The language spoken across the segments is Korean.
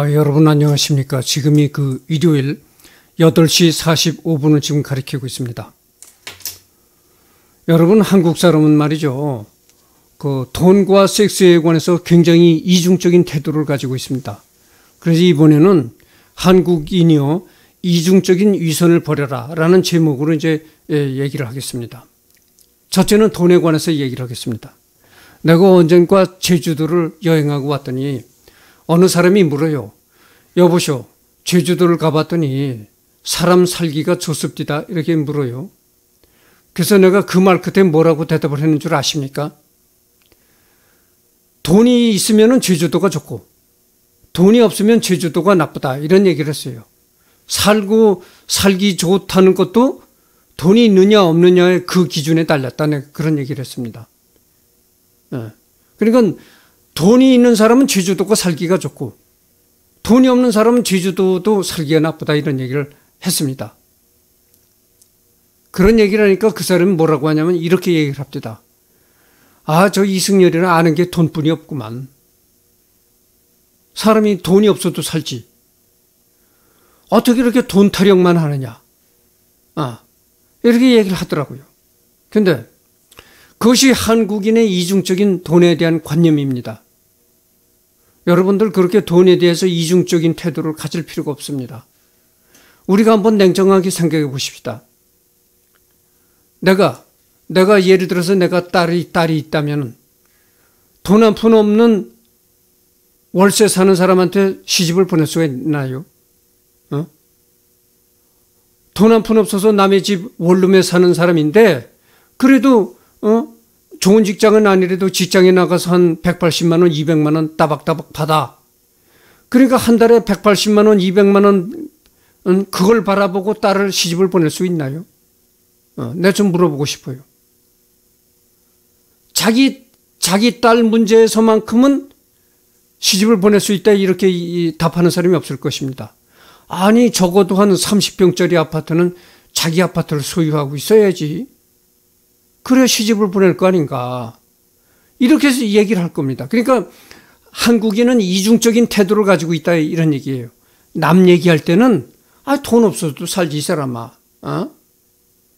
아, 여러분 안녕하십니까. 지금이 그 일요일 8시 45분을 지금 가리키고 있습니다. 여러분, 한국 사람은 말이죠. 그 돈과 섹스에 관해서 굉장히 이중적인 태도를 가지고 있습니다. 그래서 이번에는 한국인이요. 이중적인 위선을 버려라 라는 제목으로 이제 예, 얘기를 하겠습니다. 첫째는 돈에 관해서 얘기를 하겠습니다. 내가 언젠가 제주도를 여행하고 왔더니 어느 사람이 물어요. 여보쇼, 제주도를 가봤더니 사람 살기가 좋습니다. 이렇게 물어요. 그래서 내가 그 말 끝에 뭐라고 대답을 했는 줄 아십니까? 돈이 있으면 제주도가 좋고 돈이 없으면 제주도가 나쁘다. 이런 얘기를 했어요. 살고 살기 좋다는 것도 돈이 있느냐 없느냐의 그 기준에 달렸다. 네, 그런 얘기를 했습니다. 네. 그러니까 돈이 있는 사람은 제주도가 살기가 좋고 돈이 없는 사람은 제주도도 살기가 나쁘다 이런 얘기를 했습니다. 그런 얘기를 하니까 그 사람은 뭐라고 하냐면 이렇게 얘기를 합니다. 아, 저 이승열이는 아는 게 돈뿐이 없구만. 사람이 돈이 없어도 살지. 어떻게 이렇게 돈 타령만 하느냐. 아, 이렇게 얘기를 하더라고요. 근데 그것이 한국인의 이중적인 돈에 대한 관념입니다. 여러분들 그렇게 돈에 대해서 이중적인 태도를 가질 필요가 없습니다. 우리가 한번 냉정하게 생각해 보십시다. 내가, 내가 예를 들어서 내가 딸이, 딸이 있다면 돈 한 푼 없는 월세 사는 사람한테 시집을 보낼 수가 있나요? 어? 돈 한 푼 없어서 남의 집 원룸에 사는 사람인데 그래도 어? 좋은 직장은 아니래도 직장에 나가서 한 180만 원, 200만 원 따박따박 받아. 그러니까 한 달에 180만 원, 200만 원 그걸 바라보고 딸을 시집을 보낼 수 있나요? 어, 내가 좀 물어보고 싶어요. 자기 자기 딸 문제에서만큼은 시집을 보낼 수 있다 이렇게 답하는 사람이 없을 것입니다. 아니 적어도 한 30평짜리 아파트는 자기 아파트를 소유하고 있어야지. 그래 시집을 보낼 거 아닌가. 이렇게 해서 얘기를 할 겁니다. 그러니까 한국인은 이중적인 태도를 가지고 있다 이런 얘기예요. 남 얘기할 때는 아, 돈 없어도 살지 이 사람아. 어?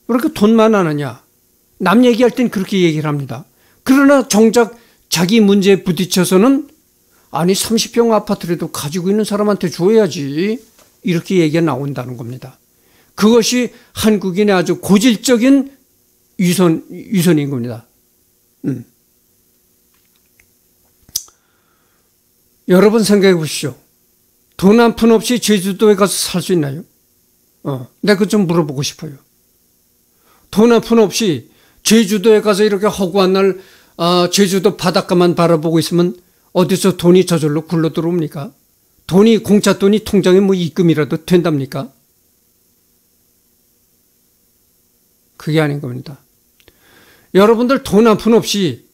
왜 이렇게 돈만 하느냐. 남 얘기할 땐 그렇게 얘기를 합니다. 그러나 정작 자기 문제에 부딪혀서는 아니 30평 아파트라도 가지고 있는 사람한테 줘야지. 이렇게 얘기가 나온다는 겁니다. 그것이 한국인의 아주 고질적인 유선, 유선인 겁니다. 음. 여러분 생각해 보십시오. 돈한 푼 없이 제주도에 가서 살 수 있나요? 어, 내가 그좀 물어보고 싶어요. 돈 한 푼 없이 제주도에 가서 이렇게 허구한 날, 아, 제주도 바닷가만 바라보고 있으면 어디서 돈이 저절로 굴러 들어옵니까? 돈이, 공짜 돈이 통장에 뭐 입금이라도 된답니까? 그게 아닌 겁니다. 여러분들 돈 한 푼 없이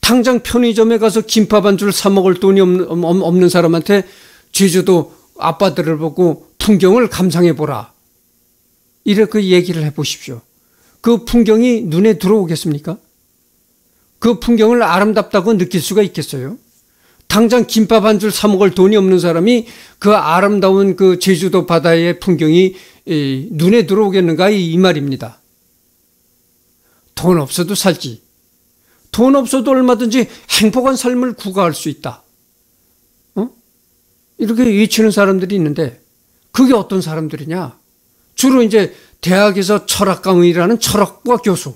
당장 편의점에 가서 김밥 한 줄 사 먹을 돈이 없는, 사람한테 제주도 아빠들을 보고 풍경을 감상해 보라. 이렇게 얘기를 해 보십시오. 그 풍경이 눈에 들어오겠습니까? 그 풍경을 아름답다고 느낄 수가 있겠어요? 당장 김밥 한 줄 사 먹을 돈이 없는 사람이 그 아름다운 그 제주도 바다의 풍경이 눈에 들어오겠는가 이 말입니다. 돈 없어도 살지. 돈 없어도 얼마든지 행복한 삶을 구가할 수 있다. 어? 이렇게 외치는 사람들이 있는데 그게 어떤 사람들이냐? 주로 이제 대학에서 철학 강의라는 철학과 교수,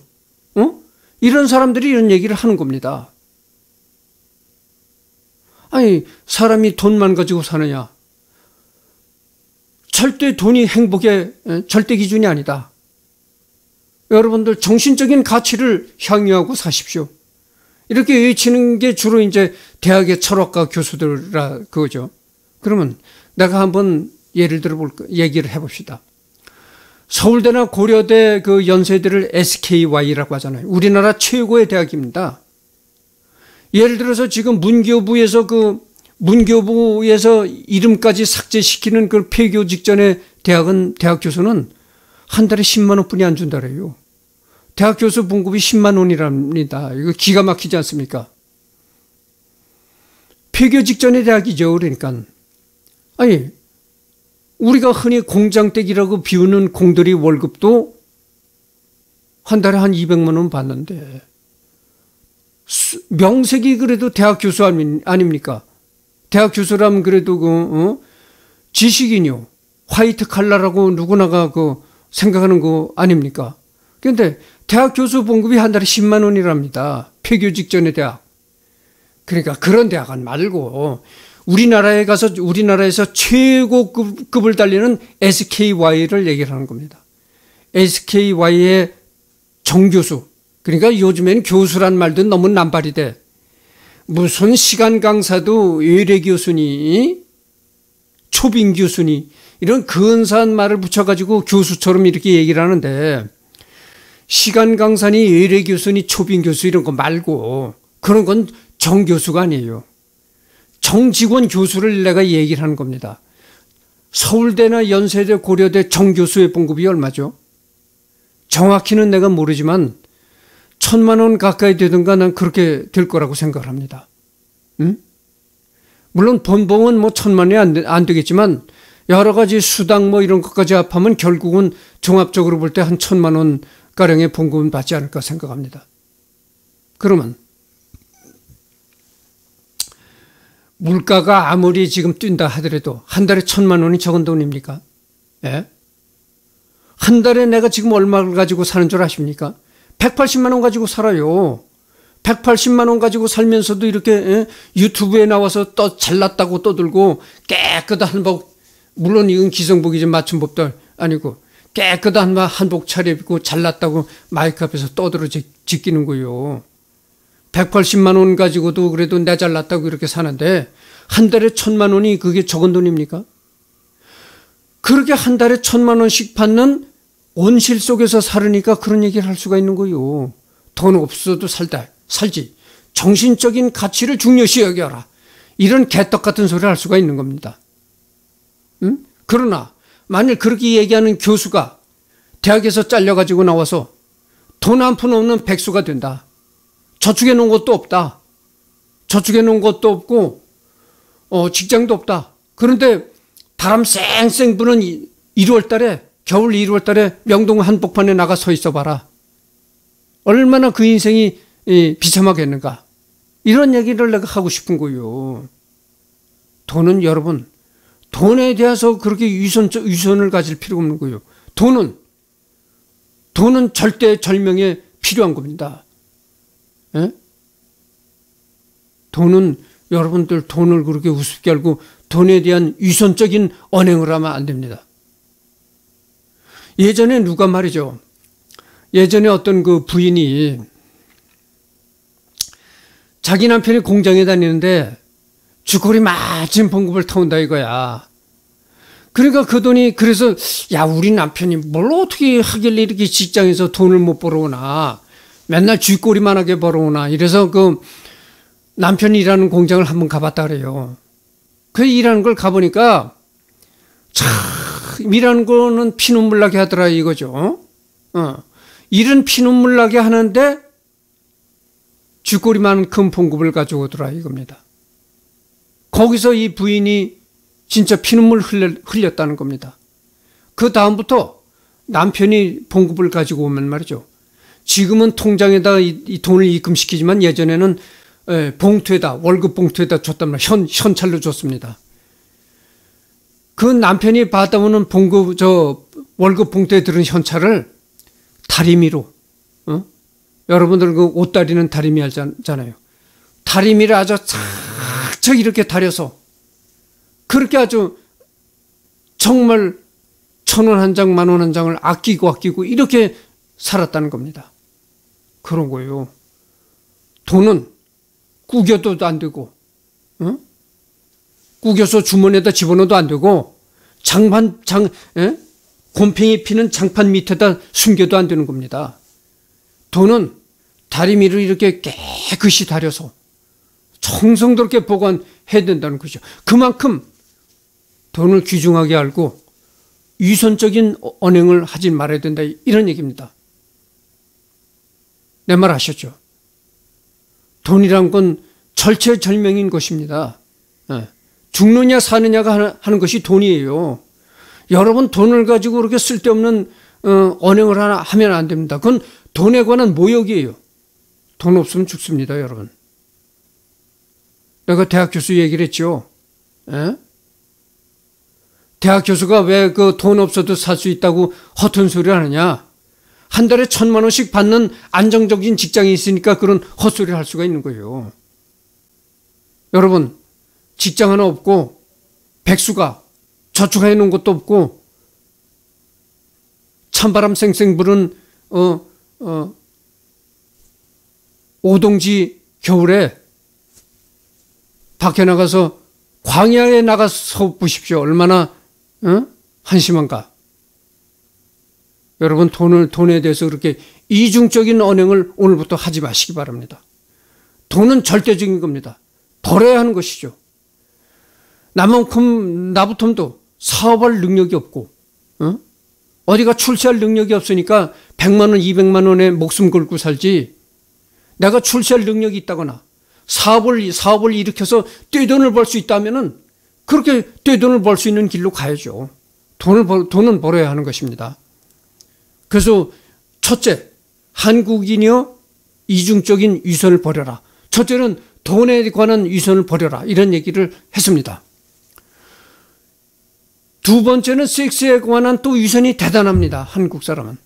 어? 이런 사람들이 이런 얘기를 하는 겁니다. 아니, 사람이 돈만 가지고 사느냐? 절대 돈이 행복의 절대 기준이 아니다. 여러분들 정신적인 가치를 향유하고 사십시오. 이렇게 외치는 게 주로 이제 대학의 철학과 교수들라 그거죠. 그러면 내가 한번 예를 들어 볼까 얘기를 해봅시다. 서울대나 고려대 그 연세대를 SKY라고 하잖아요. 우리나라 최고의 대학입니다. 예를 들어서 지금 문교부에서 그 문교부에서 이름까지 삭제시키는 그 폐교 직전에 대학은 대학 교수는 한 달에 10만 원뿐이 안 준다래요. 대학 교수 봉급이 10만 원이랍니다. 이거 기가 막히지 않습니까? 폐교 직전의 대학이죠. 그러니까. 아니, 우리가 흔히 공장댁이라고 비우는 공들이 월급도 한 달에 한 200만 원 받는데 명색이 그래도 대학 교수 아닙니까? 대학 교수라면 그래도 그 어? 지식인요 화이트 칼라라고 누구나가 그 생각하는 거 아닙니까? 그런데 대학 교수 봉급이 한 달에 10만 원이랍니다. 폐교 직전의 대학. 그러니까 그런 대학은 말고 우리나라에 가서 우리나라에서 최고급을 달리는 SKY를 얘기를 하는 겁니다. SKY의 정교수. 그러니까 요즘에는 교수란 말도 너무 남발이 돼. 무슨 시간 강사도 외래 교수니, 초빙 교수니, 이런 근사한 말을 붙여가지고 교수처럼 이렇게 얘기를 하는데, 시간 강사니, 외래 교수니, 초빙 교수 이런 거 말고, 그런 건 정 교수가 아니에요. 정직원 교수를 내가 얘기를 하는 겁니다. 서울대나 연세대, 고려대 정 교수의 봉급이 얼마죠? 정확히는 내가 모르지만 천만 원 가까이 되든가 난 그렇게 될 거라고 생각을 합니다. 응? 물론 본봉은 뭐 천만 원이 안, 되, 안 되겠지만 여러 가지 수당 뭐 이런 것까지 합하면 결국은 종합적으로 볼 때 한 천만 원 가량의 봉급은 받지 않을까 생각합니다. 그러면 물가가 아무리 지금 뛴다 하더라도 한 달에 천만 원이 적은 돈입니까? 예? 한 달에 내가 지금 얼마를 가지고 사는 줄 아십니까? 180만 원 가지고 살아요. 180만 원 가지고 살면서도 이렇게 예? 유튜브에 나와서 또 잘났다고 떠들고 깨끗한 한복 물론 이건 기성복이지 맞춤법도 아니고 깨끗한 한복 차려입고 잘났다고 마이크 앞에서 떠들어 지키는 거요. 180만 원 가지고도 그래도 내 잘났다고 이렇게 사는데 한 달에 천만 원이 그게 적은 돈입니까? 그렇게 한 달에 천만 원씩 받는 온실 속에서 살으니까 그런 얘기를 할 수가 있는 거요. 돈 없어도 살다 살지. 정신적인 가치를 중요시 여겨라. 이런 개떡 같은 소리를 할 수가 있는 겁니다. 응? 그러나 만일 그렇게 얘기하는 교수가 대학에서 잘려가지고 나와서 돈 한 푼 없는 백수가 된다. 저축해 놓은 것도 없다. 저축해 놓은 것도 없고, 어, 직장도 없다. 그런데 바람 쌩쌩 부는 1월 달에, 겨울 1월 달에 명동 한복판에 나가 서 있어 봐라. 얼마나 그 인생이 비참하겠는가. 이런 얘기를 내가 하고 싶은 거요. 돈은 여러분, 돈에 대해서 그렇게 유선, 유선을 가질 필요가 없는 거요. 돈은, 돈은 절대 절명에 필요한 겁니다. 예? 돈은 여러분들 돈을 그렇게 우습게 알고 돈에 대한 위선적인 언행을 하면 안 됩니다. 예전에 누가 말이죠. 예전에 어떤 그 부인이 자기 남편이 공장에 다니는데 주거리 마침 봉급을 타온다 이거야. 그러니까 그 돈이 그래서 야 우리 남편이 뭘 어떻게 하길래 이렇게 직장에서 돈을 못 벌어오나 맨날 쥐꼬리만 하게 벌어오나. 이래서 그 남편이 일하는 공장을 한번 가봤다 그래요. 그 일하는 걸 가보니까 참 일하는 거는 피눈물 나게 하더라 이거죠. 어. 일은 피눈물 나게 하는데 쥐꼬리만큼 봉급을 가져오더라 이겁니다. 거기서 이 부인이 진짜 피눈물 흘렸다는 겁니다. 그 다음부터 남편이 봉급을 가지고 오면 말이죠. 지금은 통장에다 이, 이 돈을 입금시키지만 예전에는 에, 봉투에다 월급 봉투에다 줬단 말이야. 현 현찰로 줬습니다. 그 남편이 받아오는 봉급 저 월급 봉투에 들은 현찰을 다리미로 어? 여러분들 그 옷 다리는 다리미 알잖아요. 다리미를 아주 착착 이렇게 다려서 그렇게 아주 정말 천 원 한 장, 만 원 한 장을 아끼고 아끼고 이렇게 살았다는 겁니다. 그런 거예요. 돈은 구겨도 안 되고, 어? 구겨서 주머니에다 집어넣어도 안 되고, 장판, 장, 에? 곰팡이 피는 장판 밑에다 숨겨도 안 되는 겁니다. 돈은 다리미를 이렇게 깨끗이 다려서 정성스럽게 보관해야 된다는 거죠. 그만큼 돈을 귀중하게 알고 위선적인 언행을 하지 말아야 된다. 이런 얘기입니다. 내 말 아셨죠? 돈이란 건 절체절명인 것입니다. 예. 죽느냐 사느냐가 하는 것이 돈이에요. 여러분 돈을 가지고 그렇게 쓸데없는 어, 언행을 하나 하면 안 됩니다. 그건 돈에 관한 모욕이에요. 돈 없으면 죽습니다, 여러분. 내가 대학 교수 얘기를 했죠. 에? 예? 대학 교수가 왜 그 돈 없어도 살 수 있다고 허튼 소리를 하느냐? 한 달에 천만 원씩 받는 안정적인 직장이 있으니까 그런 헛소리를 할 수가 있는 거예요. 여러분, 직장 하나 없고, 백수가 저축해 놓은 것도 없고, 찬바람 쌩쌩 부는, 어, 어, 오동지 겨울에 밖에 나가서 광야에 나가서 보십시오. 얼마나, 어? 한심한가. 여러분 돈을 돈에 대해서 그렇게 이중적인 언행을 오늘부터 하지 마시기 바랍니다. 돈은 절대적인 겁니다. 벌어야 하는 것이죠. 나만큼 나부터도 사업할 능력이 없고 어? 어디가 출세할 능력이 없으니까 100만 원, 200만 원에 목숨 걸고 살지 내가 출세할 능력이 있다거나 사업을 사업을 일으켜서 떼돈을 벌 수 있다면은 그렇게 떼돈을 벌 수 있는 길로 가야죠. 돈을 벌, 돈은 벌어야 하는 것입니다. 그래서 첫째, 한국인이여 이중적인 위선을 버려라. 첫째는 돈에 관한 위선을 버려라. 이런 얘기를 했습니다. 두 번째는 섹스에 관한 또 위선이 대단합니다. 한국 사람은.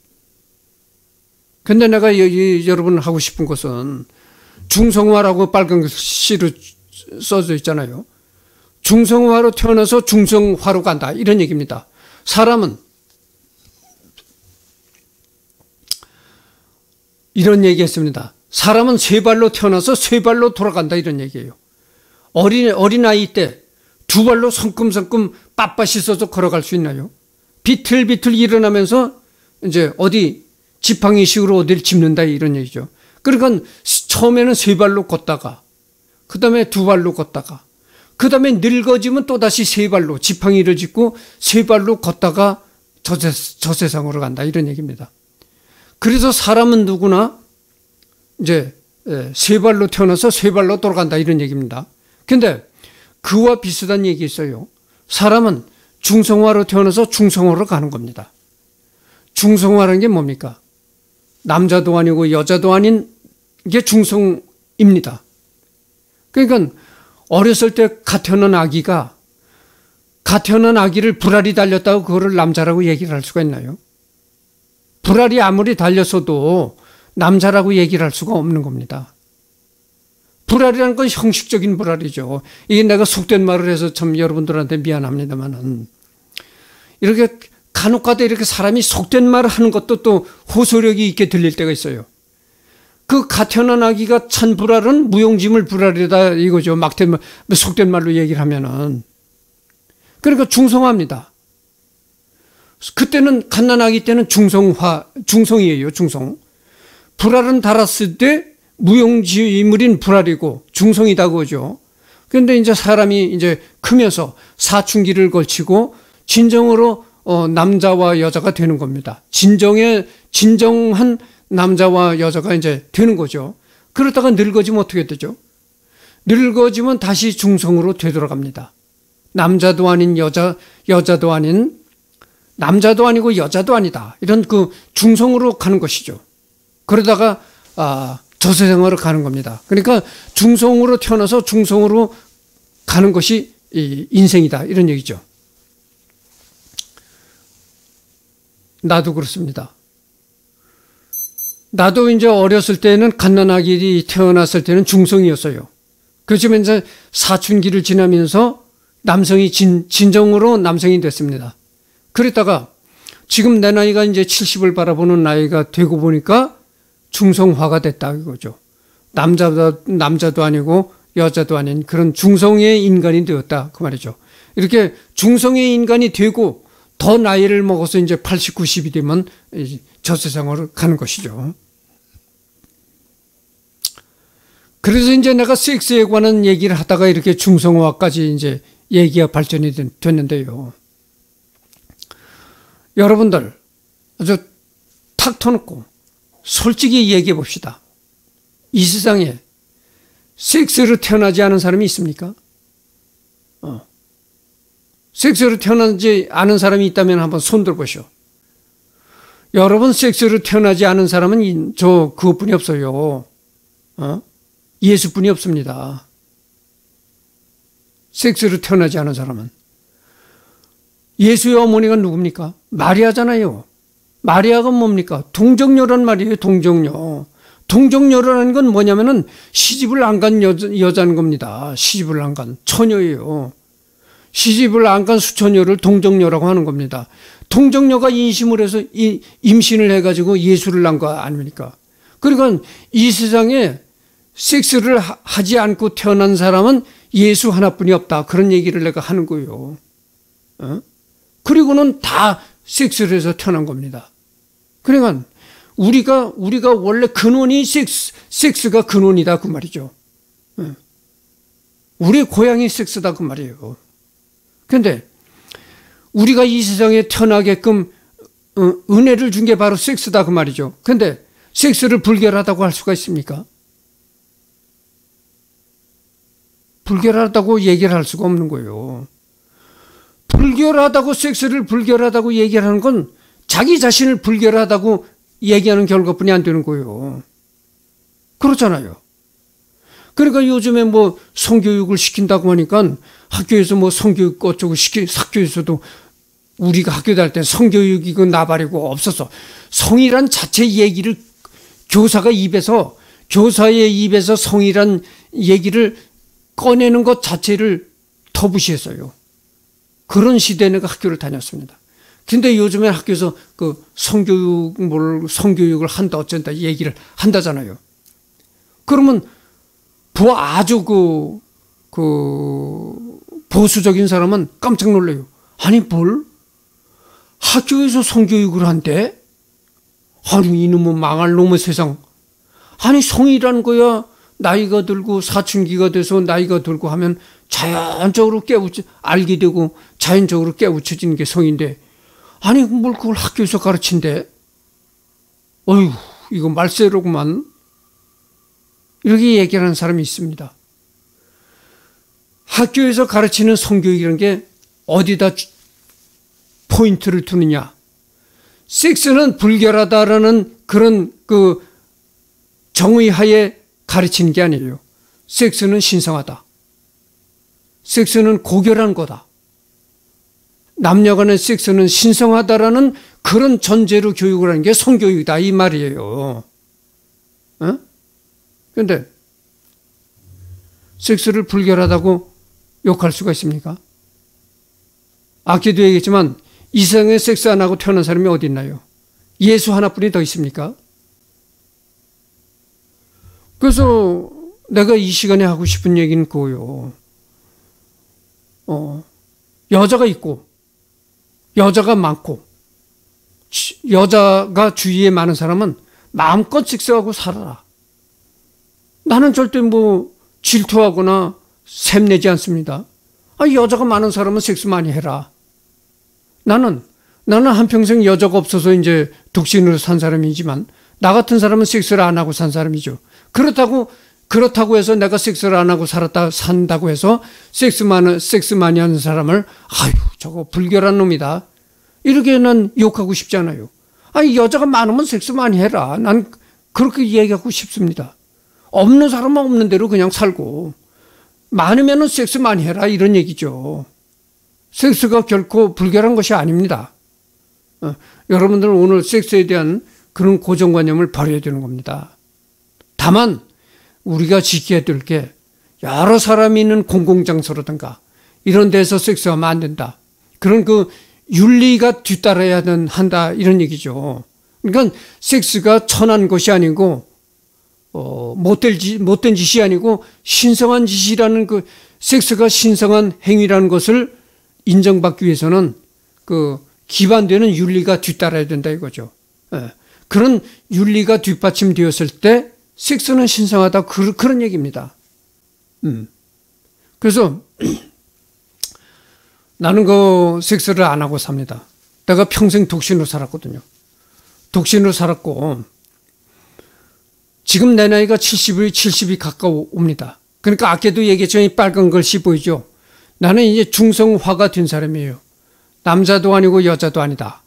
근데 내가 여러분 하고 싶은 것은 중성화라고 빨간 시로 써져 있잖아요. 중성화로 태어나서 중성화로 간다. 이런 얘기입니다. 사람은 이런 얘기 했습니다. 사람은 세 발로 태어나서 세 발로 돌아간다 이런 얘기예요. 어린, 어린아이 때 두 발로 성큼성큼 빳빳이 서서 걸어갈 수 있나요? 비틀비틀 일어나면서 이제 어디 지팡이식으로 어디를 짚는다 이런 얘기죠. 그러니까 처음에는 세 발로 걷다가 그 다음에 두 발로 걷다가 그 다음에 늙어지면 또다시 세 발로 지팡이를 짚고 세 발로 걷다가 저, 저 세상으로 간다 이런 얘기입니다. 그래서 사람은 누구나 이제 예, 세 발로 태어나서 세 발로 돌아간다 이런 얘기입니다. 근데 그와 비슷한 얘기 있어요. 사람은 중성화로 태어나서 중성화로 가는 겁니다. 중성화라는 게 뭡니까? 남자도 아니고 여자도 아닌 게 중성입니다. 그러니까 어렸을 때 갓 태어난 아기가 갓 태어난 아기를 불알이 달렸다고 그거를 남자라고 얘기를 할 수가 있나요? 불알이 아무리 달렸어도 남자라고 얘기를 할 수가 없는 겁니다. 불알이라는 건 형식적인 불알이죠. 이게 내가 속된 말을 해서 참 여러분들한테 미안합니다만은 이렇게 간혹가다 이렇게 사람이 속된 말을 하는 것도 또 호소력이 있게 들릴 때가 있어요. 그 가태어난 아기가 찬 불알은 무용지물 불알이다 이거죠. 막된 말, 속된 말로 얘기를 하면은. 그러니까 중성화입니다. 그때는 갓난아기 때는 중성화, 중성이에요, 중성. 불알은 달았을 때 무용지물인 불알이고 중성이다 그죠. 그런데 이제 사람이 이제 크면서 사춘기를 걸치고 진정으로 어, 남자와 여자가 되는 겁니다. 진정의 진정한 남자와 여자가 이제 되는 거죠. 그러다가 늙어지면 어떻게 되죠? 늙어지면 다시 중성으로 되돌아갑니다. 남자도 아닌 여자, 여자도 아닌 남자도 아니고 여자도 아니다. 이런 그 중성으로 가는 것이죠. 그러다가 아, 저세상으로 가는 겁니다. 그러니까 중성으로 태어나서 중성으로 가는 것이 인생이다. 이런 얘기죠. 나도 그렇습니다. 나도 이제 어렸을 때는 갓난아기 태어났을 때는 중성이었어요. 그렇지만 이제 사춘기를 지나면서 남성이 진, 진정으로 남성이 됐습니다. 그랬다가 지금 내 나이가 이제 70을 바라보는 나이가 되고 보니까 중성화가 됐다 이거죠. 남자도, 남자도 아니고 여자도 아닌 그런 중성의 인간이 되었다. 그 말이죠. 이렇게 중성의 인간이 되고 더 나이를 먹어서 이제 80, 90이 되면 저 세상으로 가는 것이죠. 그래서 이제 내가 섹스에 관한 얘기를 하다가 이렇게 중성화까지 이제 얘기가 발전이 됐는데요. 여러분들 아주 탁 터놓고 솔직히 얘기해 봅시다. 이 세상에 섹스로 태어나지 않은 사람이 있습니까? 어. 섹스로 태어나지 않은 사람이 있다면 한번 손 들어 보시오. 여러분 섹스로 태어나지 않은 사람은 저 그것뿐이 없어요. 어? 예수뿐이 없습니다. 섹스로 태어나지 않은 사람은. 예수의 어머니가 누굽니까? 마리아잖아요. 마리아가 뭡니까? 동정녀란 말이에요, 동정녀. 동정녀라는 건 뭐냐면은 시집을 안 간 여자는 겁니다. 시집을 안 간 처녀예요. 시집을 안 간 수처녀를 동정녀라고 하는 겁니다. 동정녀가 인심을 해서 임신을 해가지고 예수를 낳은 거 아닙니까? 그러니까 이 세상에 섹스를 하지 않고 태어난 사람은 예수 하나뿐이 없다. 그런 얘기를 내가 하는 거예요. 어? 그리고는 다 섹스를 해서 태어난 겁니다. 그러니까 우리가 우리가 원래 근원이 섹스 섹스가 근원이다 그 말이죠. 어. 우리 고향이 섹스다 그 말이에요. 근데 우리가 이 세상에 태어나게끔 어, 은혜를 준 게 바로 섹스다 그 말이죠. 근데 섹스를 불결하다고 할 수가 있습니까? 불결하다고 얘기를 할 수가 없는 거예요. 불결하다고 섹스를 불결하다고 얘기하는 건 자기 자신을 불결하다고 얘기하는 결과뿐이 안 되는 거예요. 그렇잖아요. 그러니까 요즘에 뭐 성교육을 시킨다고 하니까 학교에서 뭐 성교육 어쩌고 시키, 학교에서도 우리가 학교 다닐 때 성교육이고 나발이고 없었어. 성이란 자체 얘기를 교사가 입에서 교사의 입에서 성이란 얘기를 꺼내는 것 자체를 터부시했어요. 그런 시대에 내가 학교를 다녔습니다. 근데 요즘에 학교에서 그 성교육, 뭘, 성교육을 한다, 어쩐다 얘기를 한다잖아요. 그러면 부 아주 그, 그, 보수적인 사람은 깜짝 놀래요. 아니, 뭘? 학교에서 성교육을 한대? 아니, 이놈은 망할 놈의 세상. 아니, 성이라는 거야. 나이가 들고 사춘기가 돼서 나이가 들고 하면 자연적으로 깨우쳐, 알게 되고 자연적으로 깨우쳐지는 게 성인데, 아니, 뭘 그걸 학교에서 가르친대? 어휴, 이거 말세로구만. 이렇게 얘기하는 사람이 있습니다. 학교에서 가르치는 성교육이라는 게 어디다 포인트를 두느냐. 섹스는 불결하다라는 그런 그 정의하에 가르치는 게 아니에요. 섹스는 신성하다. 섹스는 고결한 거다. 남녀 간의 섹스는 신성하다라는 그런 전제로 교육을 하는 게 성교육이다. 이 말이에요. 어? 근데 섹스를 불결하다고 욕할 수가 있습니까? 아까도 얘기했지만 이성에 섹스 안 하고 태어난 사람이 어디 있나요? 예수 하나뿐이 더 있습니까? 그래서 내가 이 시간에 하고 싶은 얘기는 그거요. 어, 여자가 있고, 여자가 많고, 여자가 주위에 많은 사람은 마음껏 섹스하고 살아라. 나는 절대 뭐 질투하거나 샘내지 않습니다. 아, 여자가 많은 사람은 섹스 많이 해라. 나는, 나는 한평생 여자가 없어서 이제 독신으로 산 사람이지만, 나 같은 사람은 섹스를 안 하고 산 사람이죠. 그렇다고, 그렇다고 해서 내가 섹스를 안 하고 살았다, 산다고 해서 섹스 많은, 섹스 많이 하는 사람을, 아유, 저거 불결한 놈이다. 이렇게는 욕하고 싶지 않아요. 아니, 여자가 많으면 섹스 많이 해라. 난 그렇게 얘기하고 싶습니다. 없는 사람은 없는 대로 그냥 살고 많으면은 섹스 많이 해라 이런 얘기죠. 섹스가 결코 불결한 것이 아닙니다. 어, 여러분들은 오늘 섹스에 대한 그런 고정관념을 버려야 되는 겁니다. 다만 우리가 지켜야 될 게 여러 사람이 있는 공공장소라든가 이런 데서 섹스하면 안 된다. 그런 그 윤리가 뒤따라야 한다 이런 얘기죠. 그러니까 섹스가 천한 것이 아니고 어, 못될 짓, 못된 짓이 아니고 신성한 짓이라는 그 섹스가 신성한 행위라는 것을 인정받기 위해서는 그 기반되는 윤리가 뒤따라야 된다 이거죠. 예. 그런 윤리가 뒷받침되었을 때 섹스는 신성하다 그, 그런 얘기입니다. 음. 그래서 나는 그 섹스를 안 하고 삽니다. 내가 평생 독신으로 살았거든요. 독신으로 살았고 지금 내 나이가 70이 70이 가까워 옵니다. 그러니까 아까도 얘기했지만 이 빨간 글씨 보이죠? 나는 이제 중성화가 된 사람이에요. 남자도 아니고 여자도 아니다.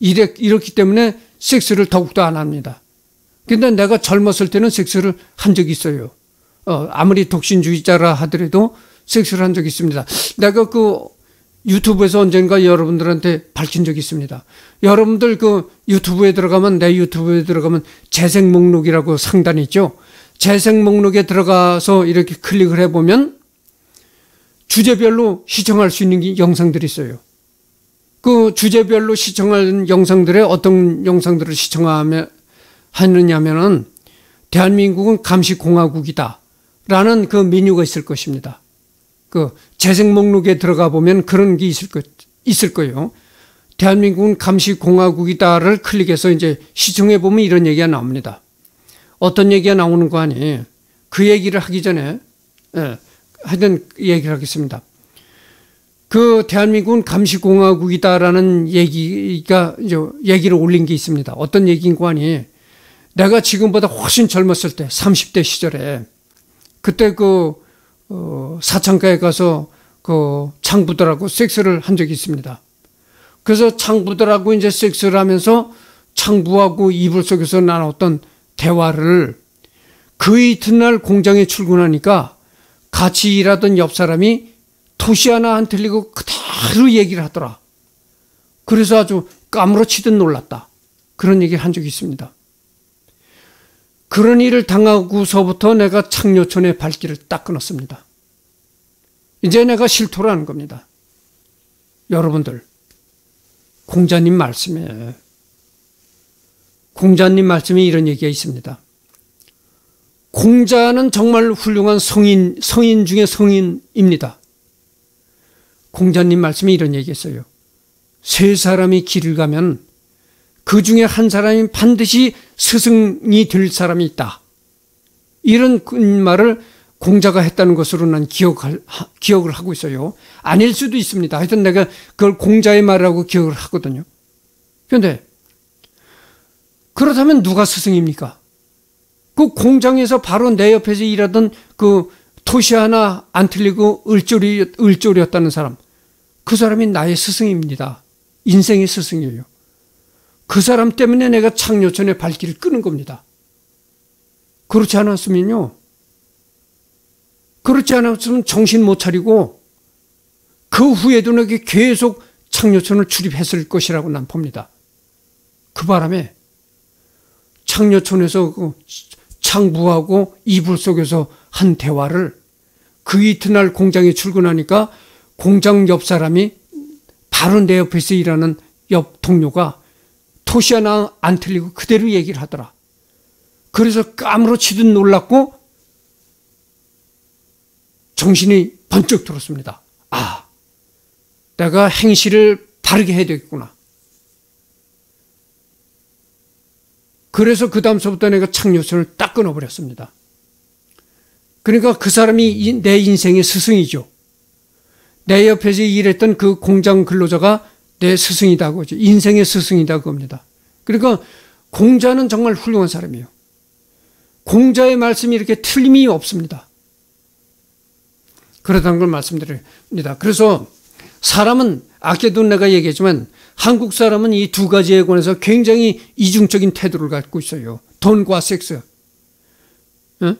이래, 이렇기 때문에 섹스를 더욱더 안 합니다. 근데 내가 젊었을 때는 섹스를 한 적이 있어요. 어, 아무리 독신주의자라 하더라도 섹스를 한 적이 있습니다. 내가 그 유튜브에서 언젠가 여러분들한테 밝힌 적이 있습니다. 여러분들 그 유튜브에 들어가면 내 유튜브에 들어가면 재생 목록이라고 상단이 있죠. 재생 목록에 들어가서 이렇게 클릭을 해보면 주제별로 시청할 수 있는 영상들이 있어요. 그 주제별로 시청하는 영상들의 어떤 영상들을 시청하며 하느냐면은 대한민국은 감시공화국이다. 라는 그 메뉴가 있을 것입니다. 그 재생 목록에 들어가 보면 그런 게 있을 것, 있을 거예요. 대한민국은 감시공화국이다를 클릭해서 이제 시청해 보면 이런 얘기가 나옵니다. 어떤 얘기가 나오는 거 아니에요. 그 얘기를 하기 전에, 예, 하여튼 얘기를 하겠습니다. 그 대한민국은 감시공화국이다라는 얘기가, 이제 얘기를 올린 게 있습니다. 어떤 얘기인 거 아니에요. 내가 지금보다 훨씬 젊었을 때, 30대 시절에, 그때 그, 어, 사창가에 가서 그 창부들하고 섹스를 한 적이 있습니다. 그래서 창부들하고 이제 섹스를 하면서 창부하고 이불 속에서 나눴던 대화를 그 이튿날 공장에 출근하니까 같이 일하던 옆 사람이 토시 하나 안 틀리고 그대로 얘기를 하더라. 그래서 아주 까무러치듯 놀랐다. 그런 얘기를 한 적이 있습니다. 그런 일을 당하고서부터 내가 창녀촌의 발길을 딱 끊었습니다. 이제 내가 실토를 하는 겁니다. 여러분들, 공자님 말씀에, 공자님 말씀에 이런 얘기가 있습니다. 공자는 정말 훌륭한 성인, 성인 중에 성인입니다. 공자님 말씀에 이런 얘기 했어요. 세 사람이 길을 가면 그 중에 한 사람이 반드시 스승이 될 사람이 있다. 이런 말을 공자가 했다는 것으로 난 기억할, 기억을 하고 있어요. 아닐 수도 있습니다. 하여튼 내가 그걸 공자의 말이라고 기억을 하거든요. 그런데 그렇다면 누가 스승입니까? 그 공장에서 바로 내 옆에서 일하던 그 토시 하나 안 틀리고 을조리, 을조리였다는 사람. 그 사람이 나의 스승입니다. 인생의 스승이에요. 그 사람 때문에 내가 창녀촌의 발길을 끄는 겁니다. 그렇지 않았으면요. 그렇지 않았으면 정신 못 차리고 그 후에도 내게 계속 창녀촌을 출입했을 것이라고 난 봅니다. 그 바람에 창녀촌에서 그 창부하고 이불 속에서 한 대화를 그 이튿날 공장에 출근하니까 공장 옆 사람이 바로 내 옆에서 일하는 옆 동료가 토시 하나 안 틀리고 그대로 얘기를 하더라. 그래서 까무러치듯 놀랐고 정신이 번쩍 들었습니다. 아, 내가 행실을 바르게 해야 되겠구나. 그래서 그 다음서부터 내가 창녀선을 딱 끊어버렸습니다. 그러니까 그 사람이 내 인생의 스승이죠. 내 옆에서 일했던 그 공장 근로자가 내 스승이다 그죠. 인생의 스승이다 그겁니다. 그러니까 공자는 정말 훌륭한 사람이에요. 공자의 말씀이 이렇게 틀림이 없습니다. 그렇다는 걸 말씀드립니다. 그래서 사람은 아까도 내가 얘기했지만 한국 사람은 이 두 가지에 관해서 굉장히 이중적인 태도를 갖고 있어요. 돈과 섹스. 어?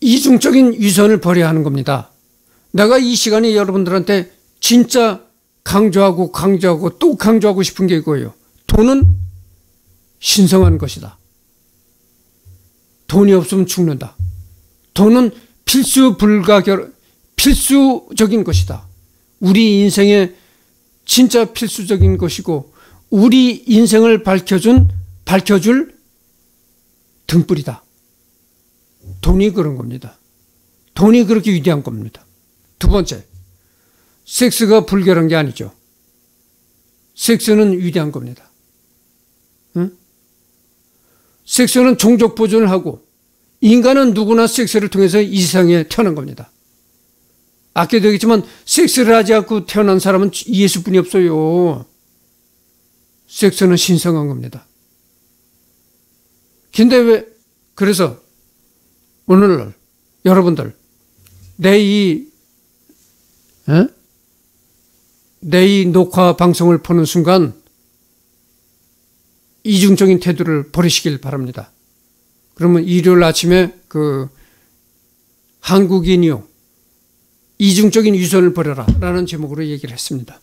이중적인 위선을 버려야 하는 겁니다. 내가 이 시간에 여러분들한테 진짜 강조하고 강조하고 또 강조하고 싶은 게 이거예요. 돈은 신성한 것이다. 돈이 없으면 죽는다. 돈은 필수 불가결, 필수적인 것이다. 우리 인생의 진짜 필수적인 것이고, 우리 인생을 밝혀준, 밝혀줄 등불이다. 돈이 그런 겁니다. 돈이 그렇게 위대한 겁니다. 두 번째, 섹스가 불결한 게 아니죠. 섹스는 위대한 겁니다. 응? 섹스는 종족 보존을 하고 인간은 누구나 섹스를 통해서 이 세상에 태어난 겁니다. 아까도 얘기했지만 섹스를 하지 않고 태어난 사람은 예수뿐이 없어요. 섹스는 신성한 겁니다. 근데 왜 그래서 오늘날 여러분들 내 이 내 이 녹화 방송을 보는 순간 이중적인 태도를 버리시길 바랍니다. 그러면 일요일 아침에 그 한국인이요 이중적인 위선을 버려라 라는 제목으로 얘기를 했습니다.